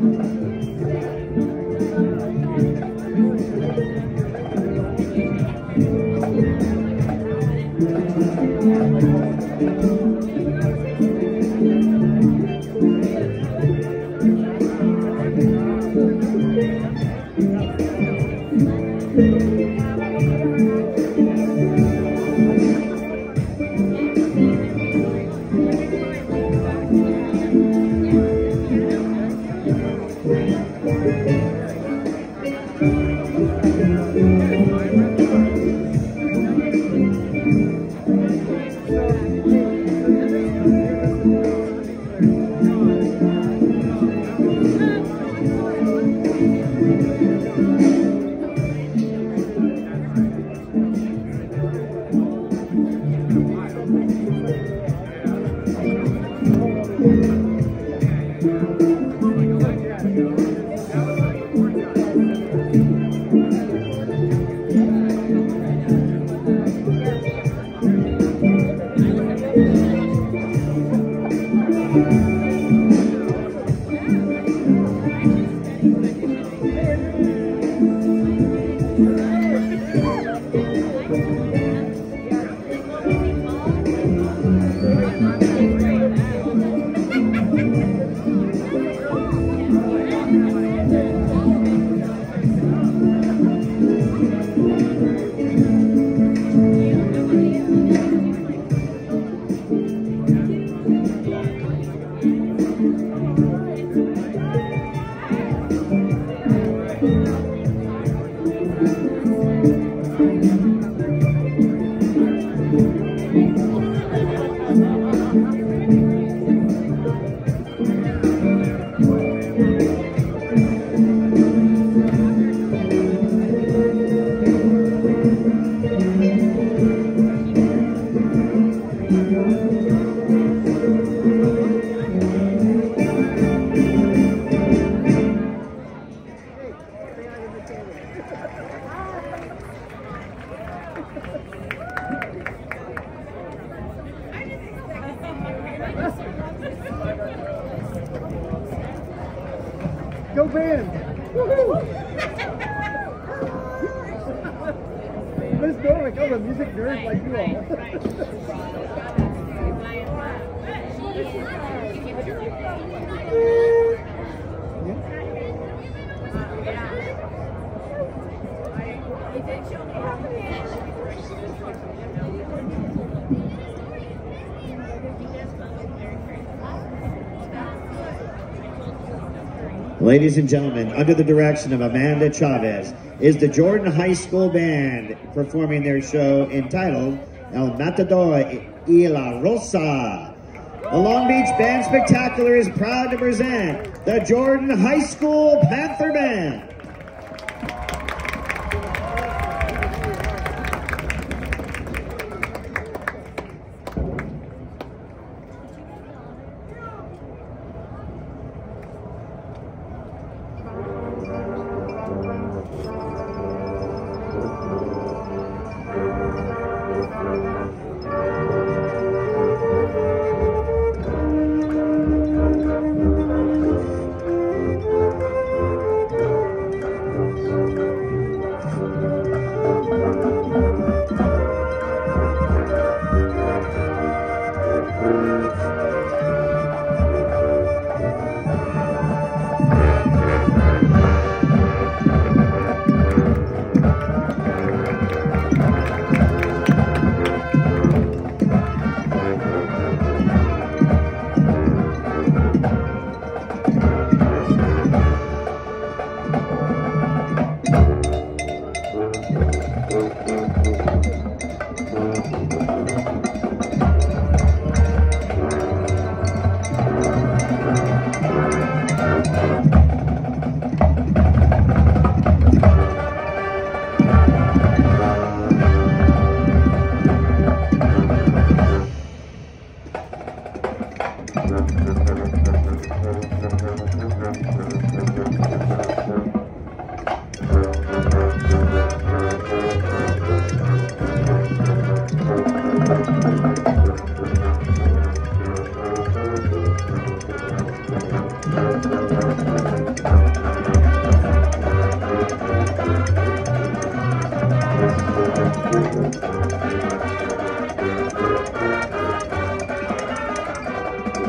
Go Miss Norwick, I'm a music nerd like you Ladies and gentlemen, under the direction of Amanda Chavez, is the Jordan High School Band performing their show entitled El Matador y la Rosa. The Long Beach Band Spectacular is proud to present the Jordan High School Panther Band.